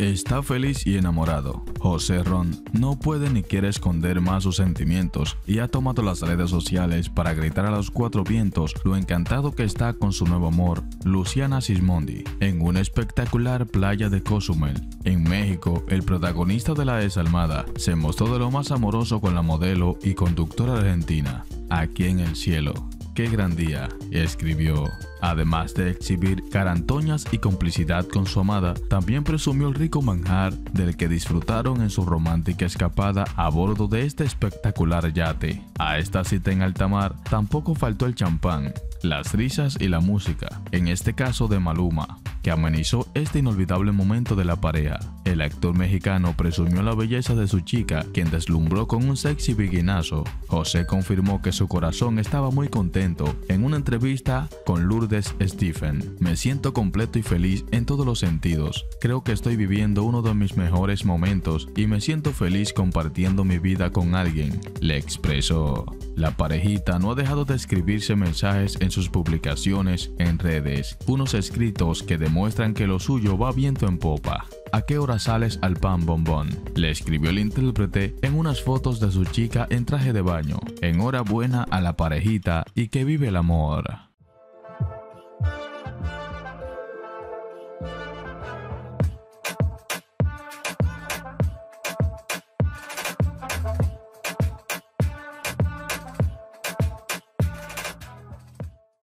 Está feliz y enamorado. José Ron no puede ni quiere esconder más sus sentimientos y ha tomado las redes sociales para gritar a los cuatro vientos lo encantado que está con su nuevo amor, Luciana Sismondi, en una espectacular playa de Cozumel. En México, el protagonista de La Desalmada se mostró de lo más amoroso con la modelo y conductora argentina, aquí en el cielo. ¡Qué gran día! escribió. Además de exhibir carantoñas y complicidad con su amada, también presumió el rico manjar del que disfrutaron en su romántica escapada a bordo de este espectacular yate. A esta cita en alta mar tampoco faltó el champán, las risas y la música, en este caso de Maluma, que amenizó este inolvidable momento de la pareja. El actor mexicano presumió la belleza de su chica, quien deslumbró con un sexy biguinazo. José confirmó que su corazón estaba muy contento en una entrevista con Lourdes Stephen. Me siento completo y feliz en todos los sentidos. Creo que estoy viviendo uno de mis mejores momentos y me siento feliz compartiendo mi vida con alguien, le expresó. La parejita no ha dejado de escribirse mensajes en sus publicaciones en redes, unos escritos que demuestran que lo suyo va viento en popa. ¿A qué hora sales al pan bombón? Le escribió el intérprete en unas fotos de su chica en traje de baño. Enhorabuena a la parejita y que vive el amor.